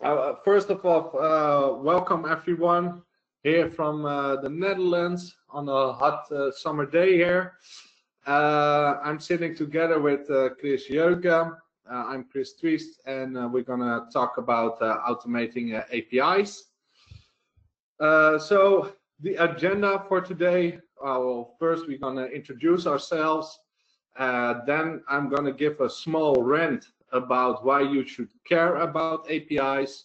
Uh, first of all, uh, welcome everyone here from uh, the Netherlands on a hot uh, summer day here. Uh, I'm sitting together with uh, Chris Jeuke. I'm Chris Triest, and we're going to talk about automating APIs. so the agenda for today, well, first we're going to introduce ourselves. then I'm going to give a small rant about why you should care about APIs.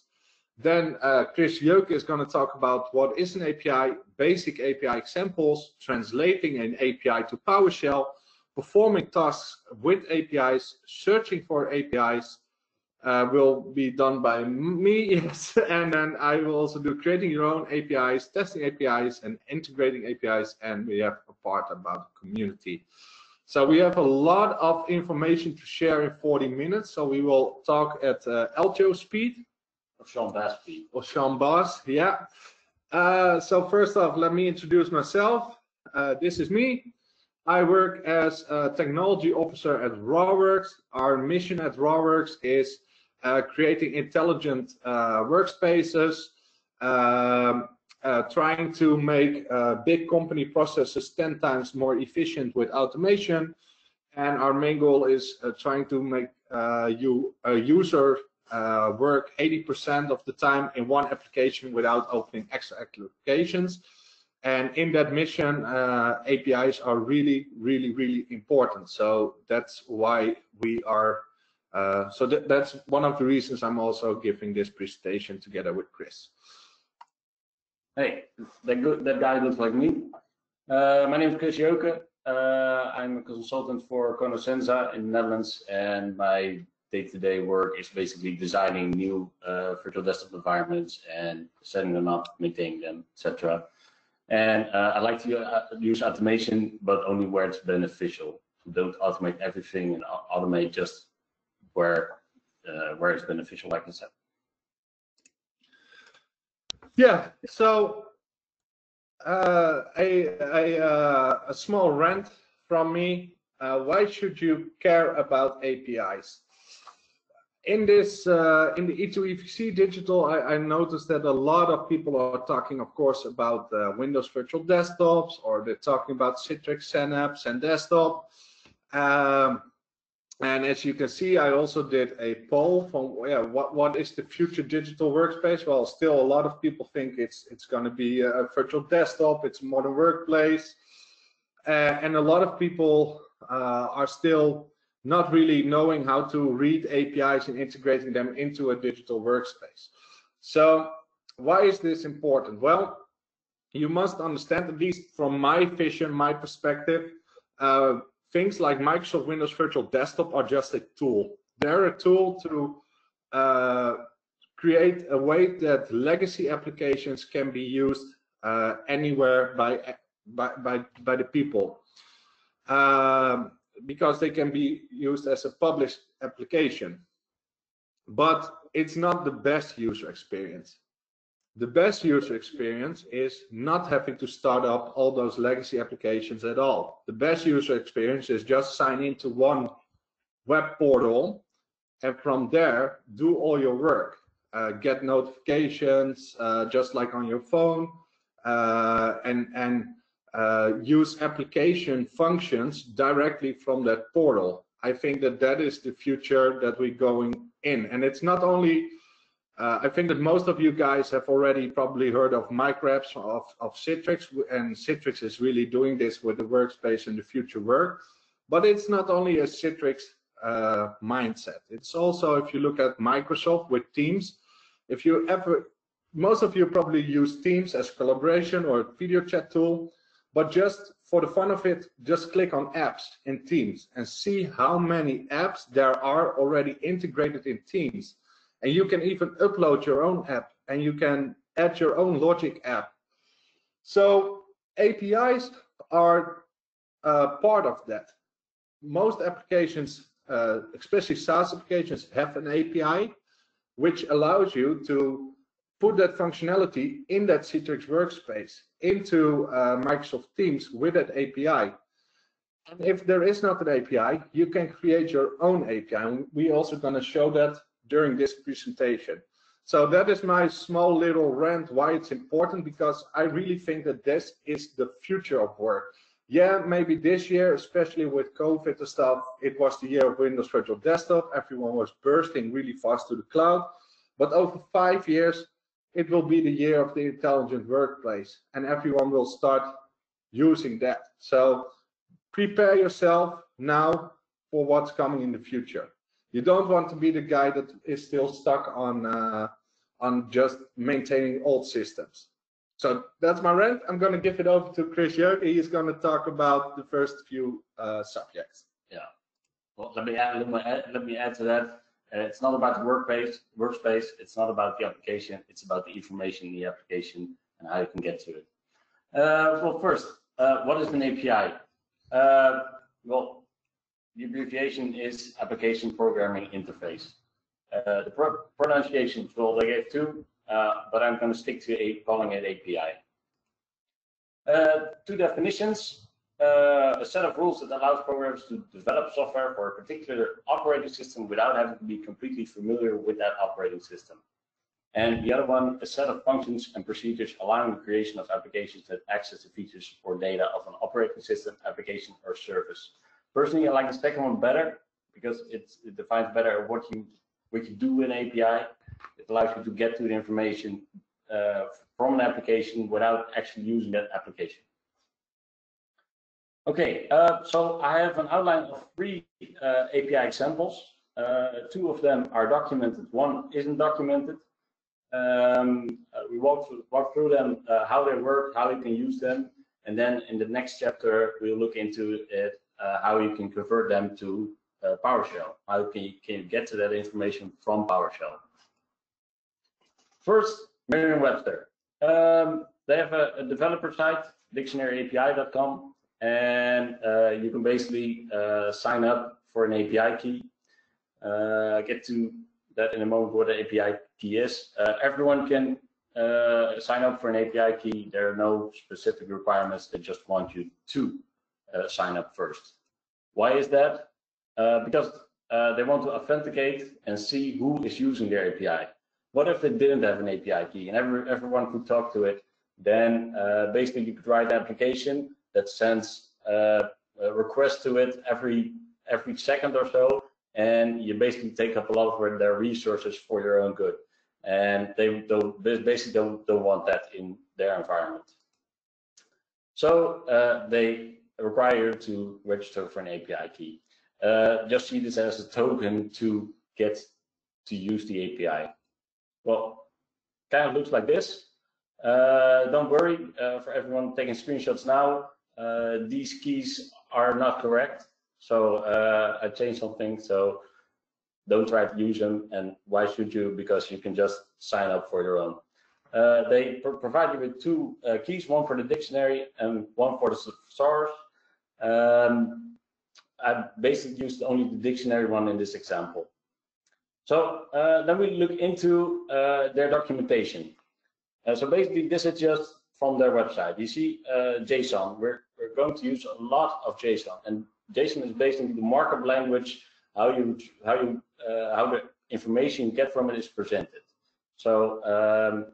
Then uh, Chris Jeuke is going to talk about what is an API, basic API examples, translating an API to PowerShell, performing tasks with APIs, searching for APIs, uh, will be done by me, yes, and then I will also do creating your own APIs, testing APIs, and integrating APIs, and we have a part about community. So we have a lot of information to share in 40 minutes. So we will talk at uh, Eltjo speed. Or Shawn Bass speed. Or Shawn Bass, yeah. Uh, so first off, let me introduce myself. Uh, this is me. I work as a technology officer at Rawworks. Our mission at Rawworks is uh, creating intelligent uh, workspaces, um, uh, trying to make uh, big company processes 10 times more efficient with automation. And our main goal is uh, trying to make uh, you a user uh, work 80% of the time in one application without opening extra applications. And in that mission, APIs are really, really, really important. So that's why we are. so that, that's one of the reasons I'm also giving this presentation together with Chris. Hey, that, good, that guy looks like me. Uh, my name is Chris Jeuke. Uh, I'm a consultant for Conocenza in the Netherlands, and my day-to-day -day work is basically designing new uh, virtual desktop environments and setting them up, maintaining them, etc. And uh, I like to uh, use automation, but only where it's beneficial. don't automate everything and automate just where uh, where it's beneficial, like I said. Yeah, so uh, a, a, uh, a, small rant from me. Uh, why should you care about APIs? In this, uh, in the E2EVC digital, I, I, noticed that a lot of people are talking, of course, about uh, Windows Virtual Desktops, or they're talking about Citrix Synapse and Desktop. Um, and as you can see, I also did a poll from yeah, what what is the future digital workspace? Well, still a lot of people think it's it's going to be a virtual desktop, it's a modern workplace, uh, and a lot of people uh, are still not really knowing how to read APIs and integrating them into a digital workspace. So why is this important? Well, you must understand, at least from my vision, my perspective, uh, things like Microsoft Windows Virtual Desktop are just a tool. They're a tool to uh, create a way that legacy applications can be used uh, anywhere by, by, by, by the people. Um, because they can be used as a published application. But it's not the best user experience. The best user experience is not having to start up all those legacy applications at all. The best user experience is just sign into one web portal and from there do all your work. Uh, get notifications uh, just like on your phone uh, and, and uh, use application functions directly from that portal. I think that that is the future that we're going in. And it's not only uh, I think that most of you guys have already probably heard of microapps of, of Citrix, and Citrix is really doing this with the workspace and the future work. But it's not only a Citrix uh, mindset. It's also, if you look at Microsoft with Teams, if you ever, most of you probably use Teams as collaboration or video chat tool, but just for the fun of it, just click on apps in Teams and see how many apps there are already integrated in Teams and you can even upload your own app and you can add your own logic app. So APIs are uh, part of that. Most applications, uh, especially SaaS applications, have an API which allows you to put that functionality in that Citrix workspace into uh, Microsoft Teams with that API. And if there is not an API, you can create your own API. And we also going to show that during this presentation. So that is my small little rant why it's important because I really think that this is the future of work. Yeah, maybe this year, especially with COVID and stuff, it was the year of Windows Virtual Desktop. Everyone was bursting really fast to the cloud. But over five years, it will be the year of the intelligent workplace and everyone will start using that. So prepare yourself now for what's coming in the future. You don't want to be the guy that is still stuck on uh, on just maintaining old systems. So that's my rant. I'm going to give it over to Chris Jeuke. He's going to talk about the first few uh, subjects. Yeah. Well, let me add, let me add, let me add to that. Uh, it's not about the workspace. Workspace. It's not about the application. It's about the information in the application and how you can get to it. Uh, well, first, uh, what is an API? Uh, well, the abbreviation is Application Programming Interface. Uh, the pro pronunciation, well, they gave two, uh, but I'm going to stick to a, calling it API. Uh, two definitions, uh, a set of rules that allows programmers to develop software for a particular operating system without having to be completely familiar with that operating system. And the other one, a set of functions and procedures allowing the creation of applications that access the features or data of an operating system, application, or service. Personally, I like the second one better because it defines better what you what you do in API. It allows you to get to the information uh, from an application without actually using that application. Okay, uh, so I have an outline of three uh, API examples. Uh, two of them are documented, one isn't documented. Um, uh, we walk through, walk through them, uh, how they work, how you can use them, and then in the next chapter, we'll look into it uh, how you can convert them to uh, PowerShell. How can you, can you get to that information from PowerShell? First, Merriam-Webster. Um, they have a, a, developer site, dictionaryapi.com, and uh, you can basically uh, sign up for an API key. Uh, get to that in a moment what the API key is. Uh, everyone can sign up for an API key. There are no specific requirements. They just want you to sign up first. Why is that? Uh, because uh, they want to authenticate and see who is using their API. What if they didn't have an API key and every, everyone could talk to it? Then basically you could write an application that sends a request to it every every second or so, and you basically take up a lot of their resources for your own good. And they don't, basically don't, don't want that in their environment. So uh, they require you to register for an API key. Uh, just see this as a token to get to use the API. Well, kind of looks like this. Uh, don't worry uh, for everyone taking screenshots now. Uh, these keys are not correct. So uh, I changed something. So don't try to use them. And why should you? Because you can just sign up for your own. Uh, they pr provide you with two uh, keys, one for the dictionary and one for the source. Um, I basically used only the dictionary one in this example. So uh, then we look into uh, their documentation. Uh, so basically this is just from their website. You see uh, JSON, we're, we're going to use a lot of JSON and JSON is basically the markup language, how you, how you, uh, how the information you get from it is presented. So um,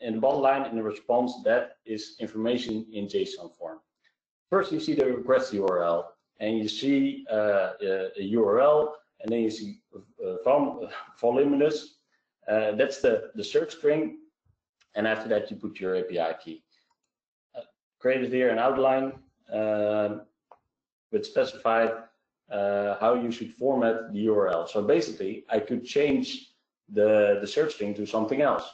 in the bottom line, in the response, that is information in JSON form. First, you see the request URL, and you see uh, a, URL, and then you see uh, vom, voluminous. Uh, that's the, the search string, and after that, you put your API key. Uh, created here an outline um, with specified uh, how you should format the URL. So basically, I could change the, the search string to something else.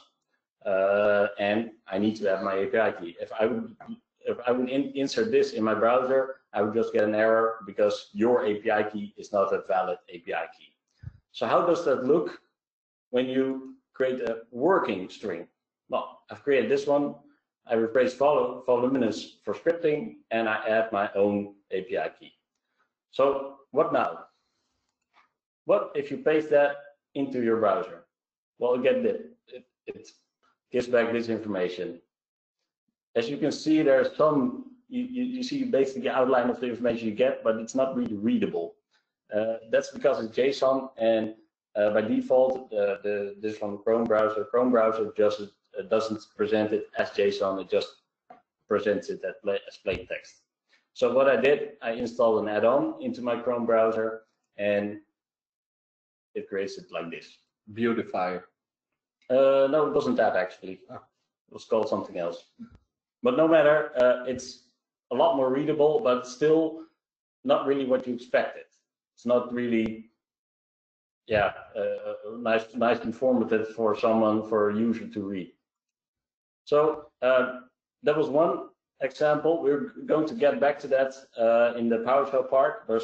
Uh, and I need to have my API key. If I would if I would in, insert this in my browser, I would just get an error because your API key is not a valid API key. So how does that look when you create a working string? Well, I've created this one. I replace voluminous for scripting, and I add my own API key. So what now? What if you paste that into your browser? Well, get it, it, it gives back this information as you can see, there's some, you, you, you see basically the outline of the information you get, but it's not really readable. Uh, that's because it's JSON and Uh, by default, uh, the, this from the Chrome browser, Chrome browser just uh, doesn't present it as JSON, it just presents it as, as plain text. So what I did, I installed an add-on into my Chrome browser and it creates it like this. Beautifier. Uh, no, it wasn't that actually. Oh. It was called something else. But no matter, uh, it's a lot more readable, but still not really what you expected. It's not really, yeah, uh, nice, nice informative for someone, for a user to read. So uh, that was one example. We're going to get back to that uh, in the PowerShell part, but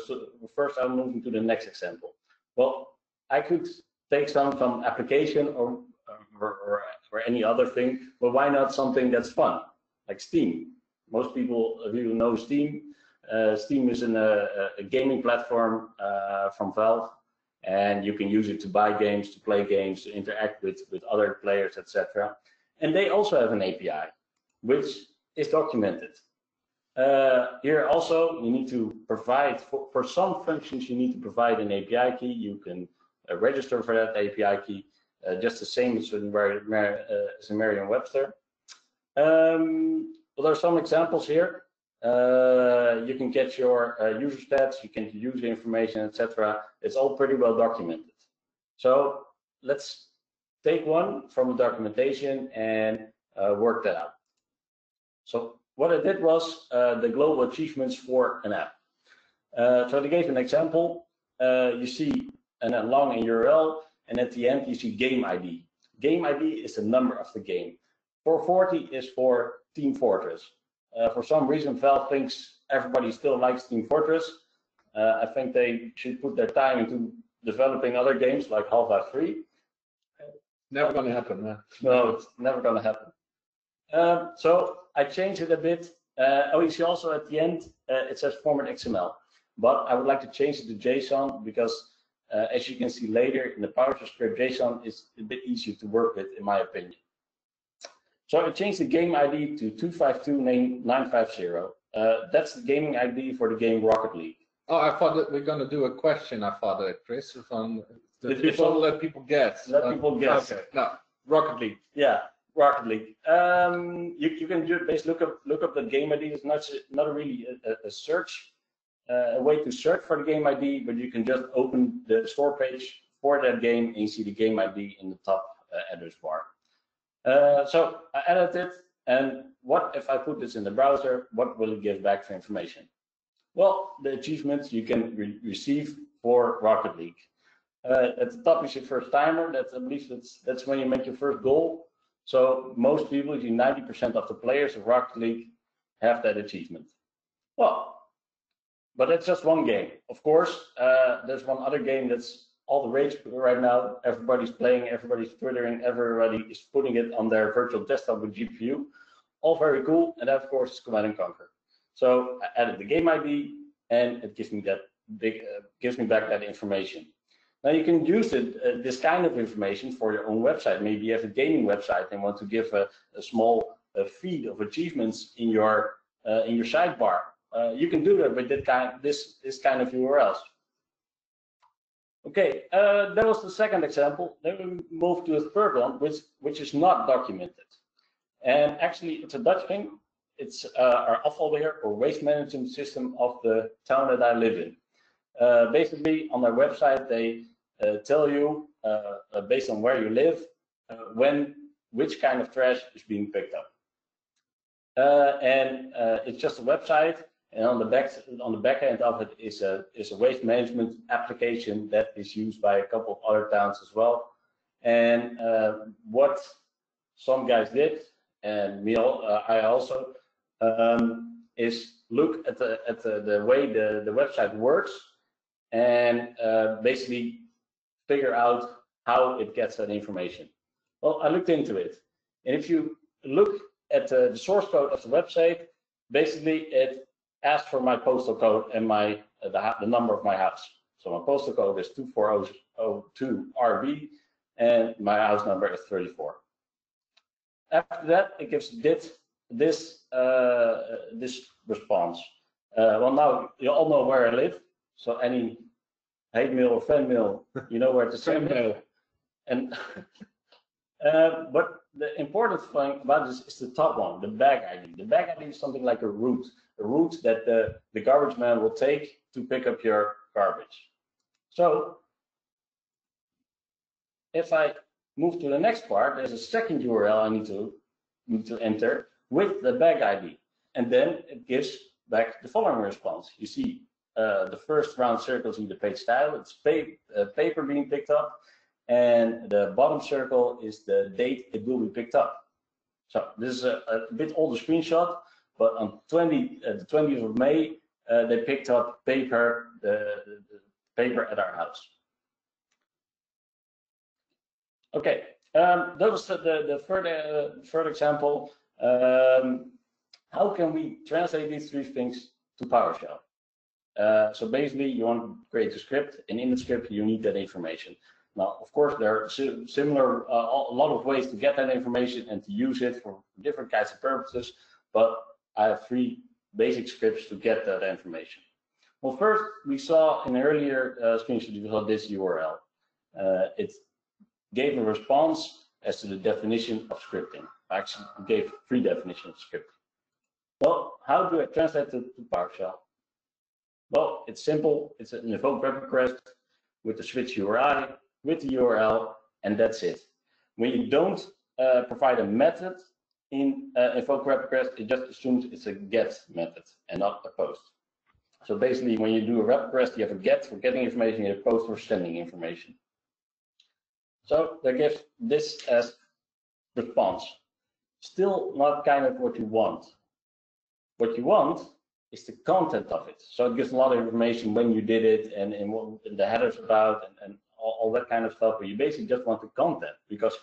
first I'm moving to the next example. Well, I could take some some application or, or, or any other thing, but why not something that's fun, like Steam? Most people of you know Steam. Uh, Steam is an, uh, a gaming platform uh, from Valve, and you can use it to buy games, to play games, to interact with, with other players, etc. And they also have an API, which is documented. Uh, here also, you need to provide, for, for some functions, you need to provide an API key. You can uh, register for that API key, just the same as in Merriam-Webster. Um, well, there are some examples here. Uh, you can get your uh, user stats, you can use the information, etc. It's all pretty well documented. So let's take one from the documentation and uh, work that out. So what I did was uh, the global achievements for an app. Uh, so they gave an example. Uh, you see an, long URL, and at the end you see game ID. Game ID is the number of the game. 440 is for Team Fortress. Uh, for some reason, Valve thinks everybody still likes Team Fortress. Uh, I think they should put their time into developing other games like Half-Life 3. Never gonna happen, man. No, it's never gonna happen. Um, so I changed it a bit. Uh, oh, you see also at the end, uh, it says format XML, but I would like to change it to JSON because uh, as you can see later in the PowerShell script, JSON is a bit easier to work with in my opinion. So I changed the game ID to 2529950. Uh, that's the gaming ID for the game Rocket League. Oh, I thought that we're gonna do a question. I thought that Chris, if I'm, Let if people- let people guess. Let Uh, people guess. Okay, no, Rocket League. Yeah, Rocket League. Um, you, you can just basically look up look up the game ID. It's not not really a, a search uh, a way to search for the game ID, but you can just open the store page for that game and see the game ID in the top uh, address bar. Uh, so I added it, and what if I put this in the browser? What will it give back for information? Well, the achievements you can re receive for Rocket League. Uh, at the top is your first timer. That's at least that's that's when you make your first goal. So most people, 90% of the players of Rocket League have that achievement. Well, but that's just one game. Of course, uh, there's one other game that's all the rage right now. Everybody's playing, everybody's twittering, everybody is putting it on their virtual desktop with GPU. All very cool, and that of course is Command and Conquer. So I added the game ID, and it gives me that big uh, gives me back that information. Now you can use it, uh, this kind of information for your own website. Maybe you have a gaming website and want to give a, a small feed of achievements in your uh, in your sidebar. Uh, you can do that with that kind, this this kind of URLs. Okay, uh, that was the second example. Then we move to a third one, which which is not documented. And actually, it's a Dutch thing. It's uh, our afvalbeheer or waste management system of the town that I live in. Uh, basically, on their website, they uh, tell you uh, uh, based on where you live when which kind of trash is being picked up. And it's just a website, and on the back on the back end of it is a is a waste management application that is used by a couple of other towns as well. And uh, what some guys did, and me al- uh, I also, um, is look at the at the, the way the the website works, and uh, basically figure out how it gets that information. Well, I looked into it, and if you look at the, the source code of the website, basically it asks for my postal code and my uh, the, the number of my house. So my postal code is 24002RB and my house number is 34. After that, it gives this this uh, this response. Uh, well, now you all know where I live, so any hate mail or fan mail, you know where to send it. And uh, but the important thing about this is the top one, the bag ID. The bag ID is something like a route, a route that the, the garbage man will take to pick up your garbage. So if I move to the next part, there's a second URL I need to need to enter with the bag ID. And then it gives back the following response. You see uh, the first round circles in the page style, it's uh, paper being picked up, and the bottom circle is the date it will be picked up. So this is a, a bit older screenshot, but on 20, uh, the 20th of May, uh, they picked up paper, the, the, the, paper at our house. Okay, um, that was the, the, the third, uh, third example. Um, how can we translate these three things to PowerShell? Uh, so basically, you want to create a script, and in the script, you need that information. Now, of course, there are similar, uh, a lot of ways to get that information and to use it for different kinds of purposes, but I have three basic scripts to get that information. Well, first, we saw in earlier uh, screenshot, we saw this URL. Uh, it gave a response as to the definition of scripting. Actually gave three definitions of scripting. Well, how do I translate it to PowerShell? Well, it's simple. It's an invoke web request with the switch URI, with the URL, and that's it. When you don't uh, provide a method in uh, invoke web request, it just assumes it's a get method and not a post. So basically, when you do a web request, you have a get for getting information, you have a post for sending information. So that gives this as response. Still not kind of what you want. What you want is the content of it. So it gives a lot of information when you did it and, and what the headers about and, and all, all, that kind of stuff. But you basically just want the content because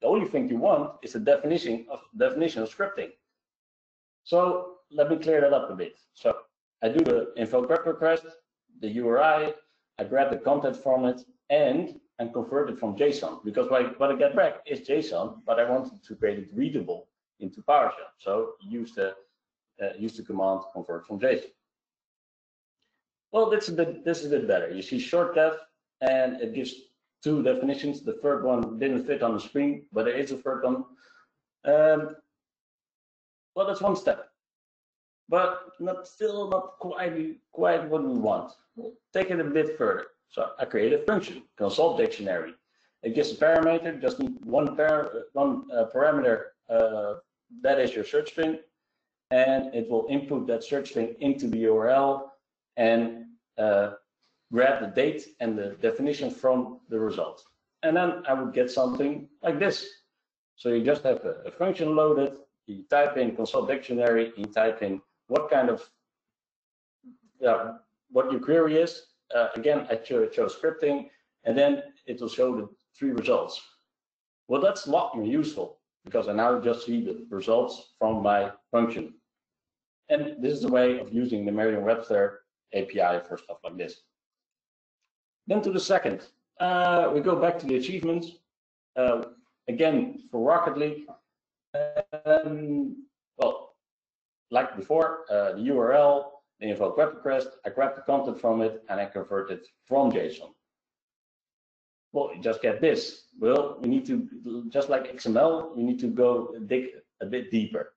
the only thing you want is a definition of definition of scripting. So let me clear that up a bit. So I do the invoke web request, the URI, I grab the content from it, and and convert it from JSON because what I get back is JSON, but I wanted to create it readable into PowerShell. So use the uh, use the command convert from JSON. Well, this is a bit this is a bit better. You see short def, and it gives two definitions. The third one didn't fit on the screen, but there is a third one. Um, well, that's one step, but not still not quite quite what we want. Take it a bit further. So I create a function, consult dictionary. It gives a parameter, just need one, par one uh, parameter, uh, that is your search string, and it will input that search string into the URL and uh, grab the date and the definition from the result. And then I would get something like this. So you just have a, a function loaded, you type in consult dictionary, you type in what kind of, yeah, what your query is, uh, again, I chose, chose scripting, and then it will show the three results. Well, that's a lot more useful because I now just see the results from my function. And this is a way of using the Merriam-Webster API for stuff like this. Then to the second, uh, we go back to the achievements. Uh, again, for Rocket League, um, well, like before, uh, the URL, the invoke web request, I grab the content from it, and I convert it from JSON. Well, you just get this. Well, we need to, just like XML, you need to go dig a bit deeper.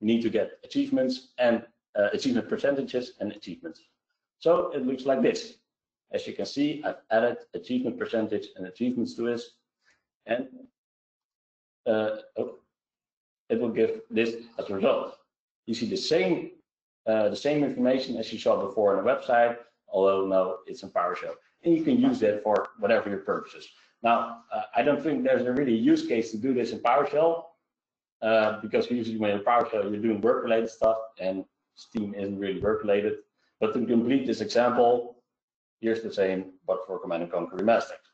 You need to get achievements and uh, achievement percentages and achievements. So it looks like this. As you can see, I've added achievement percentage and achievements to this, and uh, oh, it will give this as a result. You see the same uh, the same information as you saw before on the website, although now it's in PowerShell. And you can use that for whatever your purposes. Now, uh, I don't think there's a really use case to do this in PowerShell, uh, because usually when you're PowerShell, you're doing work-related stuff, and Steam isn't really work-related. But to complete this example, here's the same, but for Command and Conquer Remastered.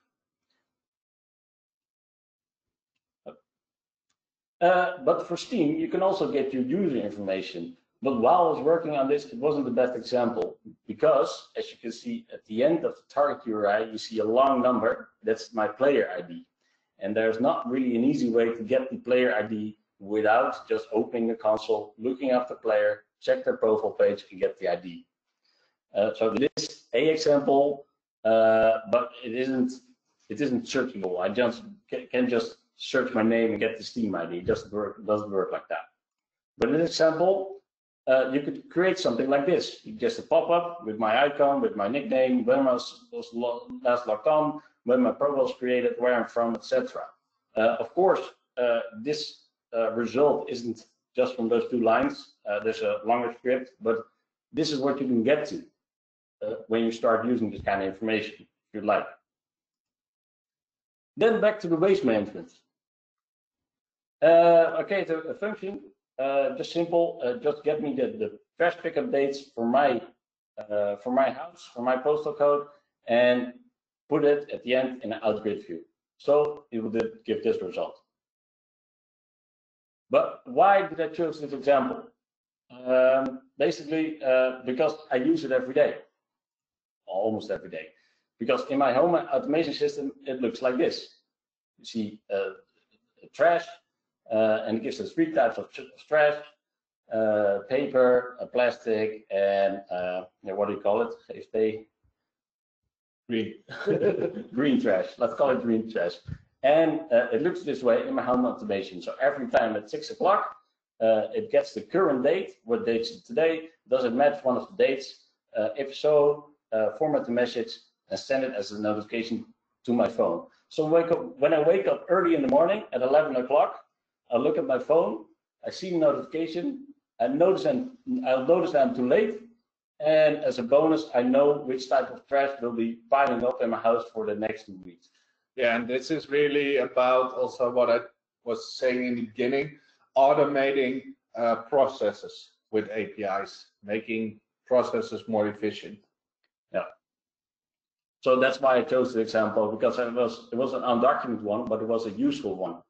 Uh, but for Steam, you can also get your user information but while I was working on this, it wasn't the best example because, as you can see at the end of the target URI, you see a long number. That's my player ID. And there's not really an easy way to get the player ID without just opening the console, looking up the player, check their profile page, and get the ID. Uh, so this A example uh, but it isn't it isn't searchable. I just can just search my name and get the Steam ID. It doesn't work doesn't work like that. But in this example, uh, you could create something like this. Just a pop-up with my icon, with my nickname, when I was, was last logged on, when my profile was created, where I'm from, etc. Uh, of course, uh, this uh, result isn't just from those two lines. Uh, there's a longer script, but this is what you can get to uh, when you start using this kind of information, if you'd like. Then back to the waste management. okay, so a function uh, just simple, uh, just get me the, the trash pickup dates for my uh, for my house, for my postal code, and put it at the end in an outgrid view. So it will give this result. But why did I choose this example? Um, basically, uh, because I use it every day, almost every day. Because in my home automation system, it looks like this. You see uh, trash, uh, and it gives us three types of trash, uh, paper, uh, plastic, and yeah, what do you call it? If they green green trash. Let's call it green trash. And uh, it looks this way in my home automation. So every time at six o'clock, uh, it gets the current date. What date is today? Does it match one of the dates? Uh, if so, format the message and send it as a notification to my phone. So wake up, when I wake up early in the morning at 11 o'clock, I look at my phone, I see the notification, I notice I'm, I'll notice I'm too late, and as a bonus, I know which type of trash will be piling up in my house for the next two weeks. Yeah, and this is really about also what I was saying in the beginning, automating uh, processes with APIs, making processes more efficient. Yeah. So that's why I chose the example because it was it was an undocumented one, but it was a useful one.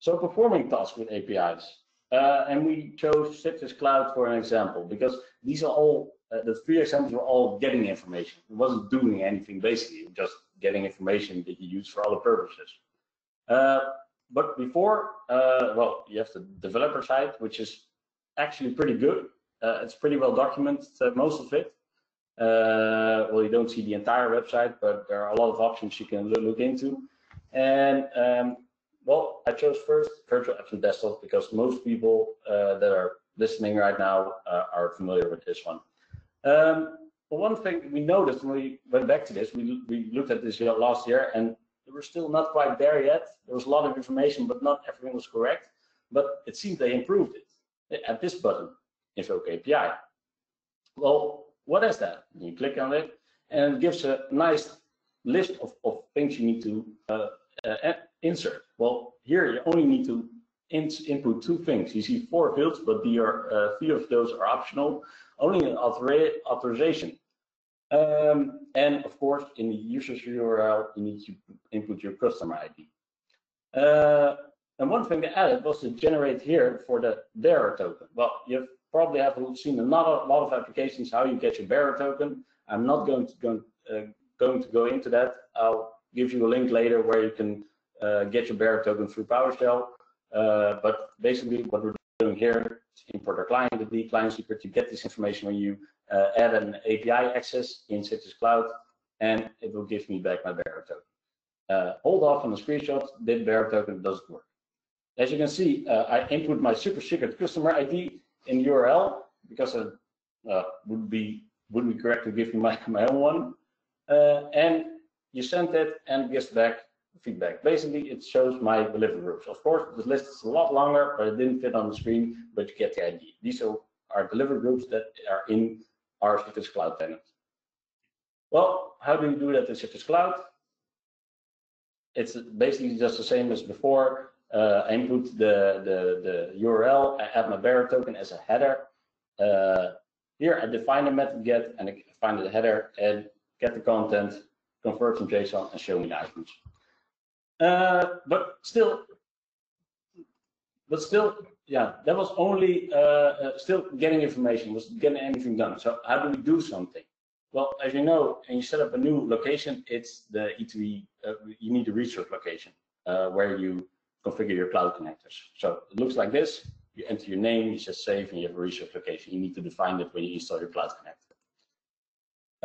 So performing tasks with APIs. Uh, and we chose Citrix Cloud for an example because these are all, uh, the three examples were all getting information. It wasn't doing anything basically, just getting information that you use for other purposes. Uh, but before, uh, well, you have the developer side, which is actually pretty good. Uh, it's pretty well documented, uh, most of it. Well, you don't see the entire website, but there are a lot of options you can look into. And um, well, I chose first Virtual Apps and Desktop because most people uh, that are listening right now uh, are familiar with this one. Um, one thing we noticed when we went back to this, we, we looked at this last year and we're still not quite there yet. There was a lot of information, but not everything was correct. But it seems they improved it at this button, Invoke API. Well, what is that? You click on it and it gives a nice list of, of things you need to uh, uh, insert. Well, here you only need to in input two things. You see four fields, but the, uh, three of those are optional. Only an author authorization. Um, and of course, in the user's URL, you need to input your customer ID. Uh, and one thing they added was to generate here for the bearer token. Well, you probably have seen a lot of, applications how you get your bearer token. I'm not going to go, uh, going to go into that. I'll give you a link later where you can uh, get your bearer token through PowerShell. Uh, but basically what we're doing here is import our client ID, client secret. You get this information when you uh, add an API access in Citrix Cloud, and it will give me back my bearer token. Uh, hold off on the screenshot, did bearer token doesn't work. As you can see, uh, I input my super secret customer ID in URL because it uh, would be wouldn't be correct to give you my, my own one. and you send it and gives back feedback. Basically, it shows my delivery groups. Of course, the list is a lot longer, but it didn't fit on the screen, but you get the idea. These are our delivery groups that are in our Citrix Cloud tenant. Well, how do you do that in Citrix Cloud? It's basically just the same as before. Uh, I input the, the, the URL, I add my bearer token as a header. Uh, here I define the method get and I find the header and get the content, convert from JSON and show me the items. Uh, but still, but still, yeah, that was only uh, uh, still getting information, was getting anything done. So how do we do something? Well, as you know, and you set up a new location, it's the E2E, uh, you need a resource location where you configure your cloud connectors. So it looks like this. You enter your name, you just save, and you have a resource location. You need to define it when you install your cloud connector.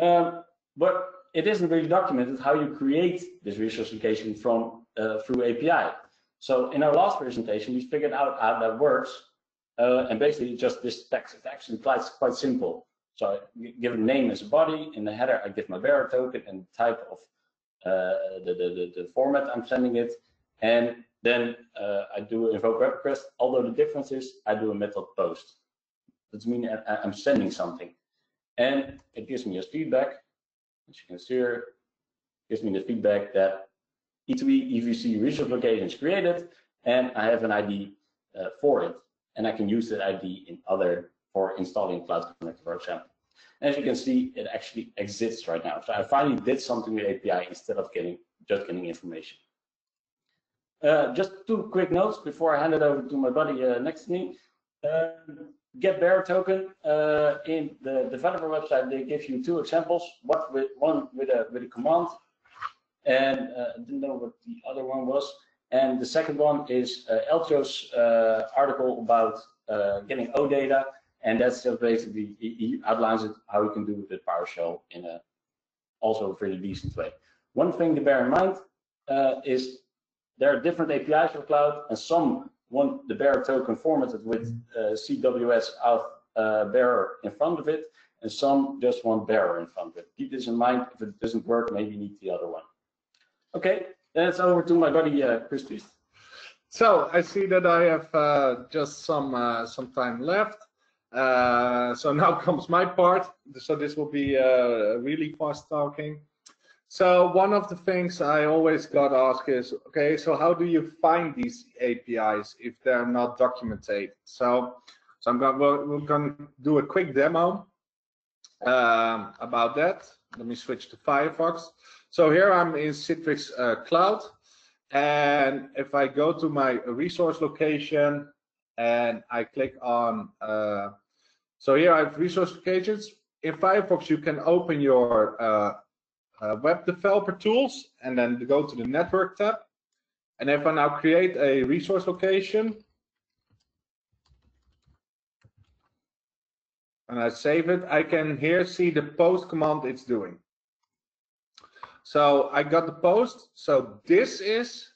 Um, but it isn't really documented how you create this resource location from uh, through API. So in our last presentation, we figured out how that works. Uh, and basically just this text is actually quite, quite simple. So I give a name as a body. In the header, I give my bearer token and type of uh, the, the, the, format I'm sending it. And then uh, I do invoke web request. Although the difference is I do a method post. That means I'm sending something. And it gives me a feedback. As you can see here, gives me the feedback that E2E EVC resource location is created and I have an ID uh, for it. And I can use that ID in other for installing Cloud Connect, for example. As you can see, it actually exists right now. So I finally did something with API instead of getting just getting information. Uh, just two quick notes before I hand it over to my buddy uh, next to me. Um, get bearer token uh, in the developer website. They give you two examples. What with one with a with a command, and uh, I didn't know what the other one was. And the second one is uh, Eltjo's uh, article about uh, getting data and that's just basically, he outlines it how you can do it with PowerShell in a also a pretty decent way. One thing to bear in mind uh, is there are different APIs for cloud, and some want the bearer token formatted with uh, CWS out uh, bearer in front of it, and some just want bearer in front of it. Keep this in mind. If it doesn't work, maybe you need the other one. Okay, then it's over to my buddy uh, Chris Triest. So I see that I have uh, just some uh, some time left. Uh, so now comes my part. So this will be uh, really fast talking. So one of the things I always got asked is, okay, so how do you find these APIs if they're not documented? So, so I'm going, we're, we're going to do a quick demo um, about that. Let me switch to Firefox. So here I'm in Citrix uh, Cloud. And if I go to my resource location, and I click on, uh, so here I have resource locations. In Firefox, you can open your uh, uh, web developer tools and then go to the network tab. And if I now create a resource location, and I save it, I can here see the post command it's doing. So I got the post. So this is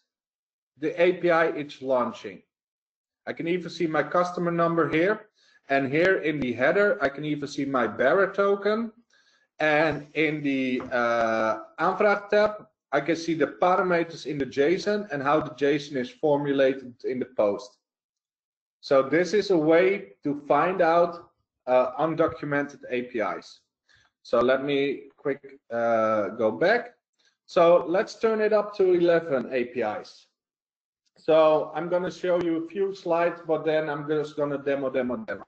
the API it's launching. I can even see my customer number here. And here in the header, I can even see my bearer token. And in the uh, tab, I can see the parameters in the JSON and how the JSON is formulated in the post. So this is a way to find out uh, undocumented APIs. So let me quick uh, go back. So let's turn it up to 11 APIs. So I'm going to show you a few slides, but then I'm just going to demo, demo, demo.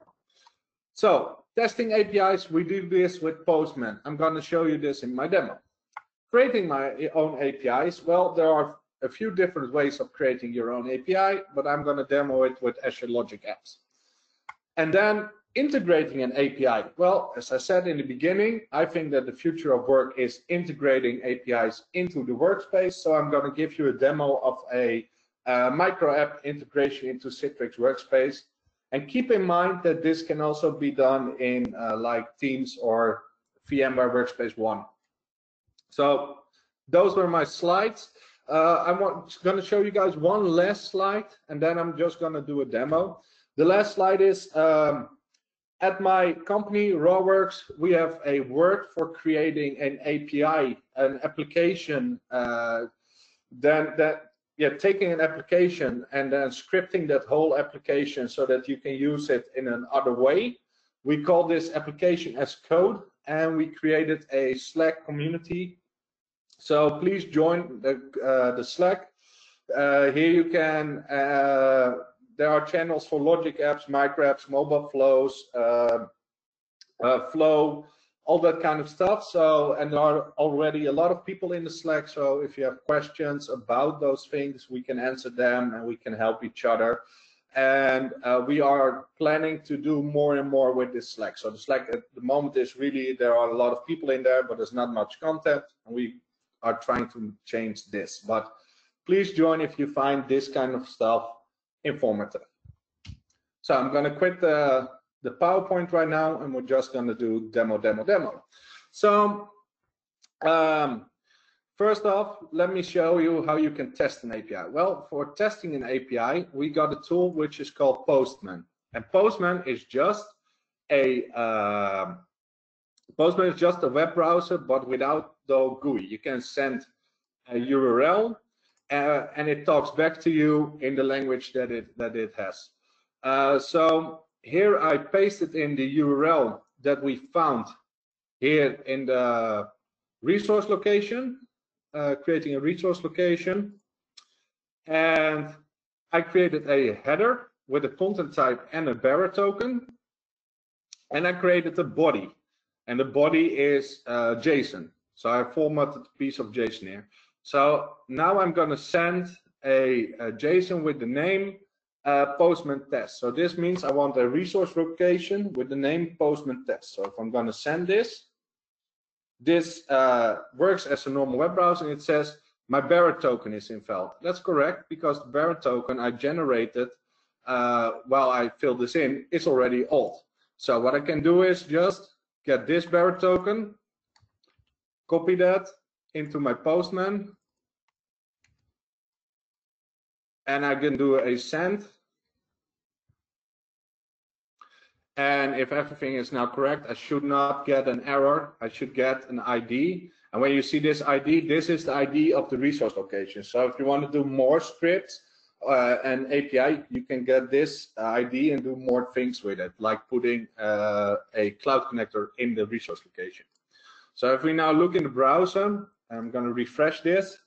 So testing APIs, we do this with Postman. I'm going to show you this in my demo. Creating my own APIs, well, there are a few different ways of creating your own API, but I'm going to demo it with Azure Logic Apps. And then integrating an API. Well, as I said in the beginning, I think that the future of work is integrating APIs into the workspace. So I'm going to give you a demo of a uh, micro app integration into Citrix Workspace. And keep in mind that this can also be done in uh, like Teams or VMware Workspace ONE. So those were my slides. Uh, I'm going to show you guys one last slide, and then I'm just going to do a demo. The last slide is um, at my company, Rawworks, we have a word for creating an API, an application uh, then that yeah, taking an application and then scripting that whole application so that you can use it in another way. We call this application as code and we created a Slack community. So please join the, uh, the Slack. Uh, here you can, uh, there are channels for logic apps, micro apps, mobile flows, uh, uh, flow, all that kind of stuff. So, and there are already a lot of people in the Slack. So if you have questions about those things, we can answer them and we can help each other. And uh, we are planning to do more and more with this Slack. So the Slack at the moment is really, there are a lot of people in there, but there's not much content. And we are trying to change this. But please join if you find this kind of stuff informative. So I'm going to quit the the PowerPoint right now, and we're just going to do demo, demo, demo. So Um, first off, let me show you how you can test an API. Well, for testing an API, we got a tool which is called Postman. And Postman is just a uh, Postman is just a web browser, but without the GUI. You can send a URL, uh, and it talks back to you in the language that it that it has. Uh, so here I pasted in the URL that we found here in the resource location, uh, creating a resource location. And I created a header with a content type and a bearer token. And I created a body. And the body is uh, JSON. So I formatted a piece of JSON here. So now I'm going to send a, a, JSON with the name uh, Postman test. So this means I want a resource location with the name Postman test. So if I'm going to send this, this uh, works as a normal web browser and it says my bearer token is invalid. That's correct because the bearer token I generated uh, while I fill this in is already old. So what I can do is just get this bearer token, copy that into my postman, and I can do a send And if everything is now correct, I should not get an error. I should get an ID. And when you see this ID, this is the ID of the resource location. So if you want to do more scripts uh, and API, you can get this ID and do more things with it, like putting uh, a cloud connector in the resource location. So if we now look in the browser, I'm going to refresh this.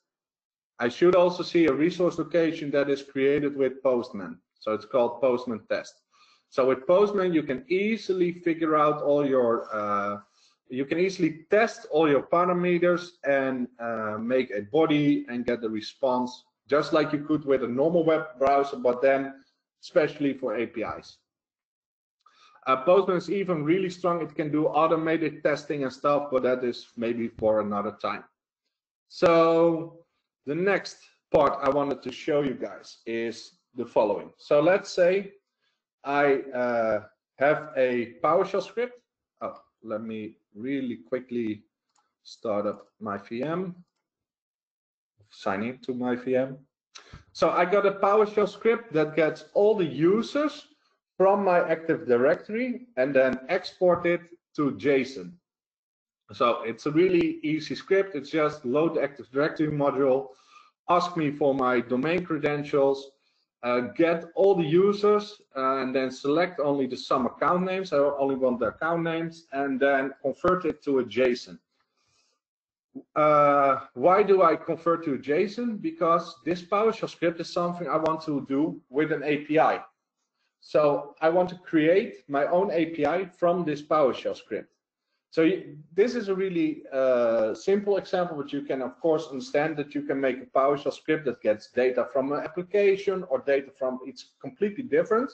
I should also see a resource location that is created with Postman. So it's called Postman test. So with Postman, you can easily figure out all your, uh, you can easily test all your parameters and uh, make a body and get the response just like you could with a normal web browser, but then especially for APIs. Uh, Postman is even really strong. It can do automated testing and stuff, but that is maybe for another time. So the next part I wanted to show you guys is the following. So let's say I uh, have a PowerShell script. Oh, let me really quickly start up my VM, sign in to my VM. So I got a PowerShell script that gets all the users from my Active Directory and then export it to JSON. So it's a really easy script. It's just load the Active Directory module, ask me for my domain credentials, uh, get all the users uh, and then select only the some account names. I only want the account names and then convert it to a JSON. Uh, why do I convert to a JSON? Because this PowerShell script is something I want to do with an API. So I want to create my own API from this PowerShell script. So this is a really uh, simple example, but you can of course understand that you can make a PowerShell script that gets data from an application or data from, it's completely different.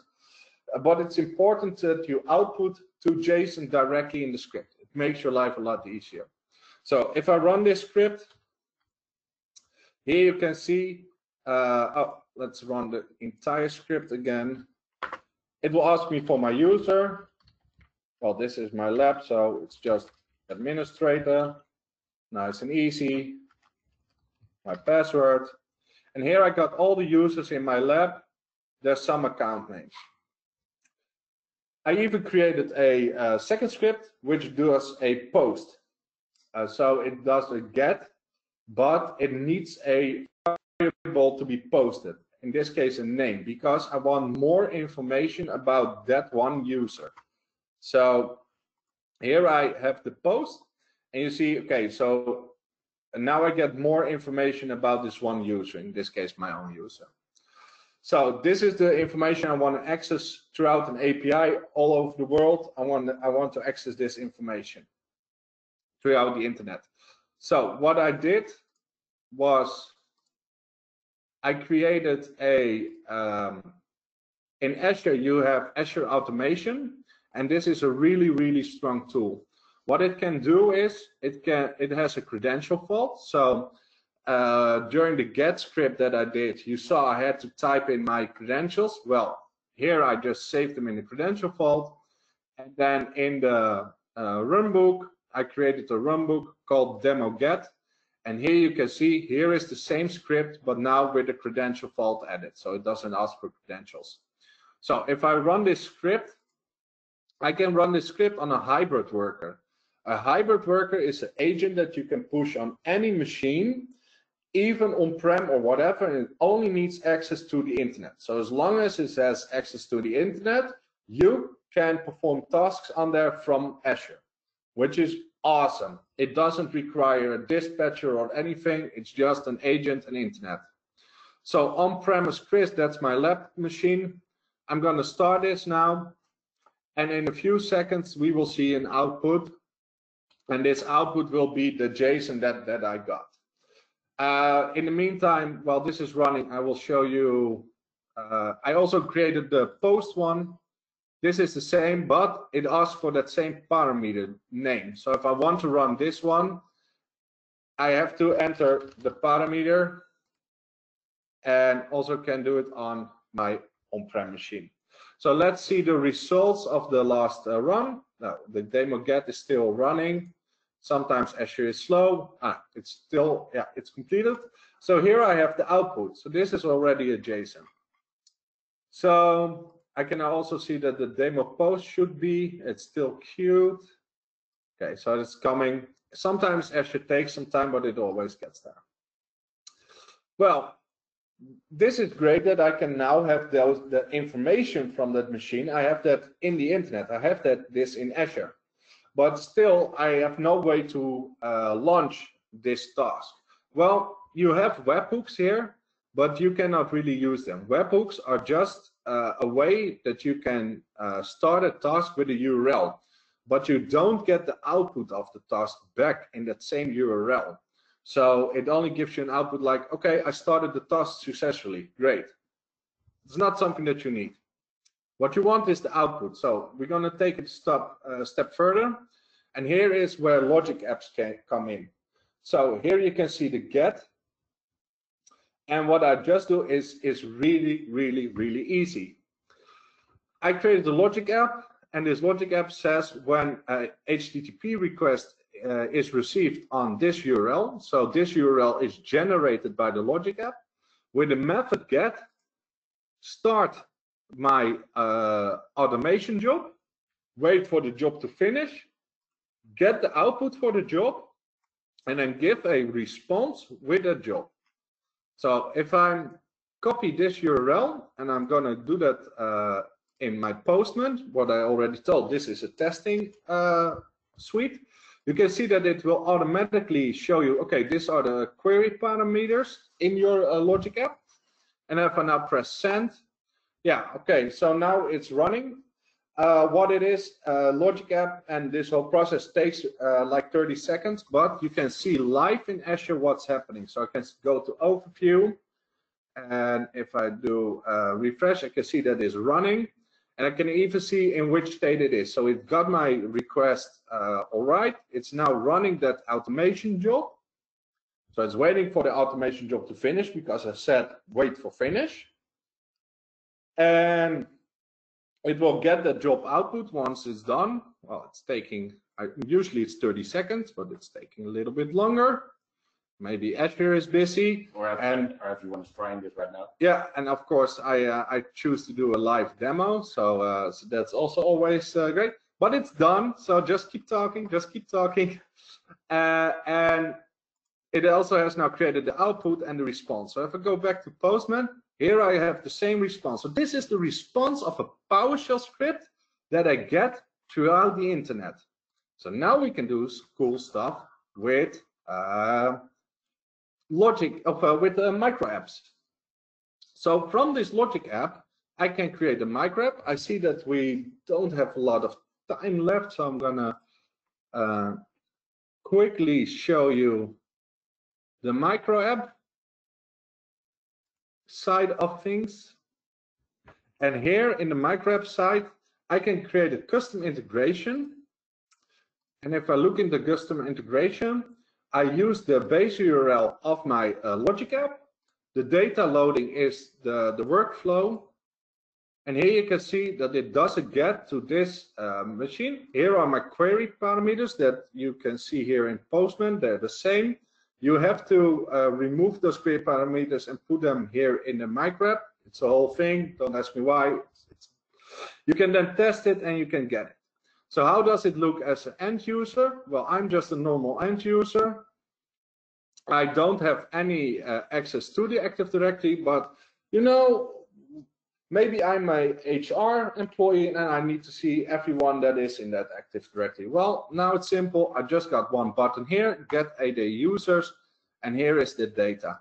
Uh, but it's important that you output to JSON directly in the script. It makes your life a lot easier. So if I run this script, here you can see, uh, oh, let's run the entire script again. It will ask me for my user, well, this is my lab, so it's just administrator, nice and easy, my password. And here I got all the users in my lab. There's some account names. I even created a uh, second script which does a post. Uh, so it does a get, but it needs a variable to be posted. In this case, a name, because I want more information about that one user. So here I have the post and you see, okay, so now I get more information about this one user, in this case, my own user. So this is the information I want to access throughout an API all over the world. I want, I want to access this information throughout the internet. So what I did was I created a, um, in Azure, you have Azure Automation, and this is a really, really strong tool. What it can do is it can it has a credential vault. So uh, during the get script that I did, you saw I had to type in my credentials. Well, here I just saved them in the credential vault. And then in the uh, runbook, I created a runbook called demo get. And here you can see, here is the same script, but now with the credential vault added. So it doesn't ask for credentials. So if I run this script, I can run this script on a hybrid worker. A hybrid worker is an agent that you can push on any machine, even on-prem or whatever, and it only needs access to the internet. So as long as it has access to the internet, you can perform tasks on there from Azure, which is awesome. It doesn't require a dispatcher or anything. It's just an agent and internet. So on-premise Chris, that's my lab machine. I'm going to start this now. And in a few seconds, we will see an output. And this output will be the JSON that, that I got. Uh, in the meantime, while this is running, I will show you. Uh, I also created the post one this is the same, but it asks for that same parameter name. So if I want to run this one, I have to enter the parameter and also can do it on my on-prem machine. So let's see the results of the last uh, run. Now, the demo get is still running. Sometimes Azure is slow. Ah, it's still, yeah, it's completed. So here I have the output. So this is already a JSON. So I can also see that the demo post should be, it's still queued. Okay, so it's coming. Sometimes Azure takes some time, but it always gets there. Well, this is great that I can now have those the information from that machine. I have that in the internet. I have that this in Azure, but still I have no way to uh, launch this task. Well, you have webhooks here, but you cannot really use them. Webhooks are just uh, a way that you can uh, start a task with a URL, but you don't get the output of the task back in that same URL. So it only gives you an output like, okay, I started the task successfully. Great. It's not something that you need. What you want is the output. So we're going to take it a step, uh, step further. And here is where logic apps can come in. So here you can see the get and what I just do is, is really, really, really easy. I created a logic app, and this logic app says when a HTTP request uh, is received on this URL, so this URL is generated by the logic app, with the method get, start my uh, automation job, wait for the job to finish, get the output for the job, and then give a response with a job. So if I copy this URL and I'm going to do that uh, in my Postman, what I already told, this is a testing uh, suite. You can see that it will automatically show you, okay, these are the query parameters in your uh, Logic app. And if I now press send, yeah, okay, so now it's running. Uh, what it is, uh, Logic app, and this whole process takes uh, like 30 seconds, but you can see live in Azure what's happening. So I can go to overview, and if I do uh, refresh, I can see that it's running, and I can even see in which state it is. So it got my request uh, all right. It's now running that automation job. So it's waiting for the automation job to finish because I said wait for finish. And it will get the job output once it's done. Well, it's taking, usually it's 30 seconds, but it's taking a little bit longer. Maybe Azure is busy. Or, and, or everyone is trying it right now. Yeah, and of course I uh, I choose to do a live demo, so, uh, so that's also always uh, great. But it's done, so just keep talking, just keep talking. Uh, and it also has now created the output and the response. So if I go back to Postman, here I have the same response. So this is the response of a PowerShell script that I get throughout the internet. So now we can do cool stuff with uh, logic of uh, with uh, micro apps. So from this logic app, I can create a micro app. I see that we don't have a lot of time left, so I'm gonna uh, quickly show you the micro app side of things. And here in the micro app side, I can create a custom integration. And if I look in the custom integration, I use the base URL of my uh, Logic app. The data loading is the, the workflow. And here you can see that it doesn't get to this uh, machine. Here are my query parameters that you can see here in Postman. They're the same. You have to uh, remove those query parameters and put them here in the micro app. It's a whole thing. Don't ask me why. It's, you can then test it and you can get it. So how does it look as an end user? Well, I'm just a normal end user. I don't have any uh, access to the Active Directory, but you know, maybe I'm a HR employee and I need to see everyone that is in that Active Directory. Well, now it's simple. I just got one button here, get AD users, and here is the data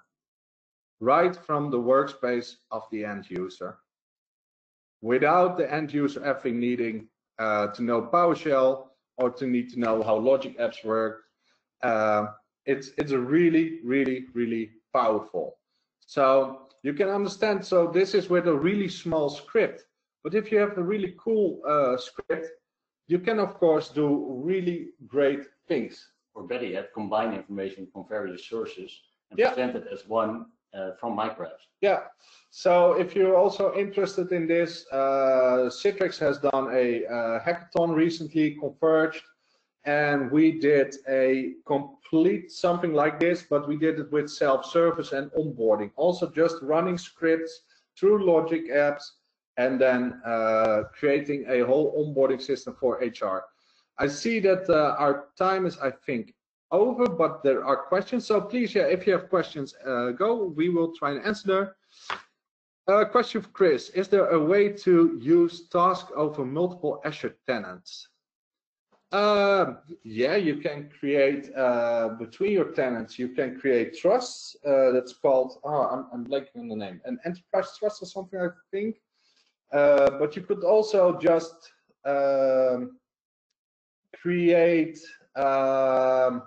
right from the workspace of the end user without the end user ever needing uh, to know PowerShell or to need to know how logic apps work. Uh, it's it's a really really really powerful. So you can understand. So this is with a really small script. But if you have a really cool uh, script, you can of course do really great things. Or better yet, combine information from various sources and Yeah. present it as one uh, from micro apps. Yeah. So if you're also interested in this, uh, Citrix has done a uh, hackathon recently, Converged, and we did a complete something like this, but we did it with self-service and onboarding. Also just running scripts through logic apps and then uh, creating a whole onboarding system for HR. I see that uh, our time is, I think, over, but there are questions. So please, yeah, if you have questions, uh, go. We will try and answer. Uh, question for Chris. Is there a way to use task over multiple Azure tenants? Um, yeah, you can create uh, between your tenants, you can create trusts. Uh, that's called, oh, I'm, I'm blanking on the name, an enterprise trust or something, I think. Uh, but you could also just um, create um,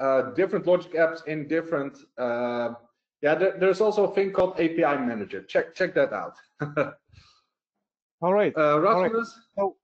uh, different logic apps in different. Uh, yeah, there, there's also a thing called API Manager. Check check that out. All right. Uh, right. Rasmus, So